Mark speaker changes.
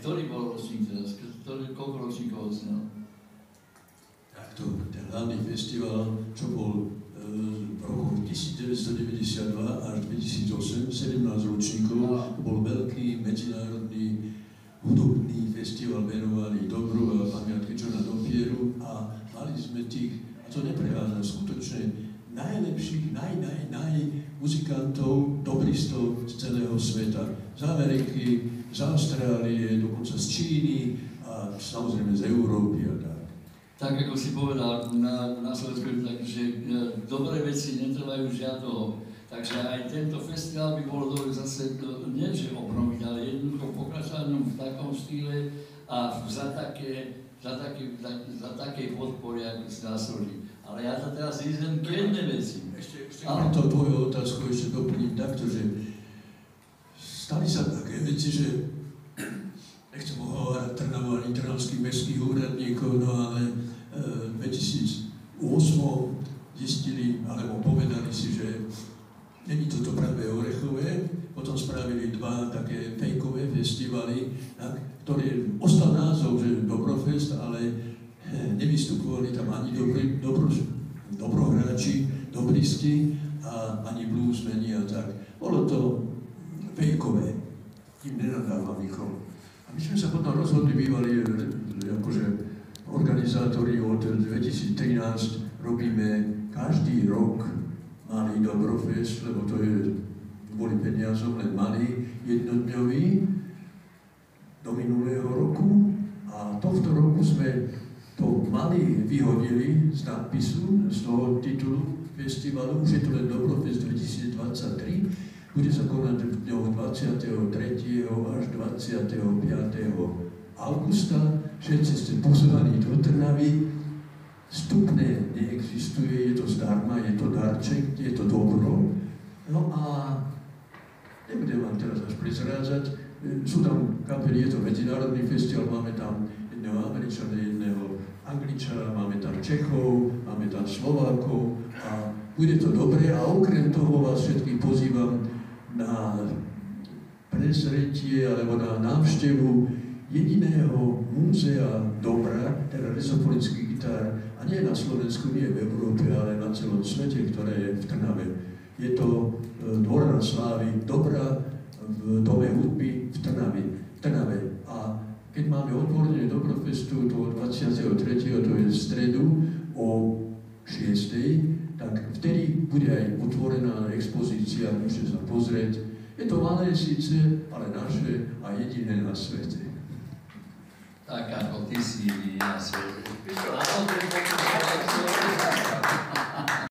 Speaker 1: ktorý bol ročník teraz? Ktorý, koľko ročníkov odznel?
Speaker 2: Takto, ten hlavný festival, čo bol e, v roku 1992 až 2008, 17 ročníkov, to bol veľký medzinárodný hudobný festival venovaný dobru a pamiatke Johna Dopieru a mali sme tých, a to nepreháňam, skutočne najlepších, naj, naj, naj muzikantov, dobristov z celého sveta. Z Ameriky, z Austrálie, dokonca z Číny a samozrejme z Európy a tak.
Speaker 1: Tak ako si povedal na, na Slovensku, takže e, dobré veci netrvajú žiadno. Takže aj tento festival by bolo dobre zase, nie že obnoviť, ale jednoducho pokračovať v takom štýle a za také, za také, za, za také podpory, ako si. Ale ja to teraz idem k jednej
Speaker 2: ale to tvoju otázku ešte doplním takto, že stali sa také veci, že nechcem hovárať Trnavo ani trnavských mestských úradníkov, no ale e, 2008 zistili, alebo povedali si, že Není toto práve Orechové, potom spravili dva také fejkové festivaly, tak, ktoré ostal názov, že Dobrofest, ale he, nevystupovali tam ani dobrí, dobro, dobrohráči, dobristi a ani bluesmeni a tak. Bolo to fejkové, tým nenadávam nikomu. A my sme sa potom rozhodli, bývali akože organizátori od 2013 robíme každý rok malý Dobrofest, lebo to je kvôli peniazom len malý, jednodňový do minulého roku a tohto roku sme to mali vyhodili z nadpisu, z toho titulu festivalu, už je to len Dobrofest 2023, bude sa konať v dňoch 23. až 25. augusta. Všetci ste pozvaní do Trnavy Vstupné neexistuje, je to zdarma, je to darček, je to dobro. No a nebudem vám teraz až prezrádzať, sú tam kapely, je to medzinárodný festival, máme tam jedného Američana, jedného Angličana, máme tam Čechov, máme tam Slovákov a bude to dobré a okrem toho vás všetkých pozývam na presretie alebo na návštevu jediného múzea dobra, teda rezofonických gitár, a nie na Slovensku, nie v Európe, ale na celom svete, ktoré je v Trnave. Je to e, dvor na slávy, dobra v Dome hudby. V Trnave máme odborné dobrofistu do 23. to je v stredu o 6. tak vtedy bude aj otvorená expozícia, môžete sa pozrieť. Je to malé síce, ale naše a jediné na svete.
Speaker 1: Tak ako ty si na svete.